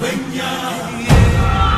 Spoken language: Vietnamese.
bình yên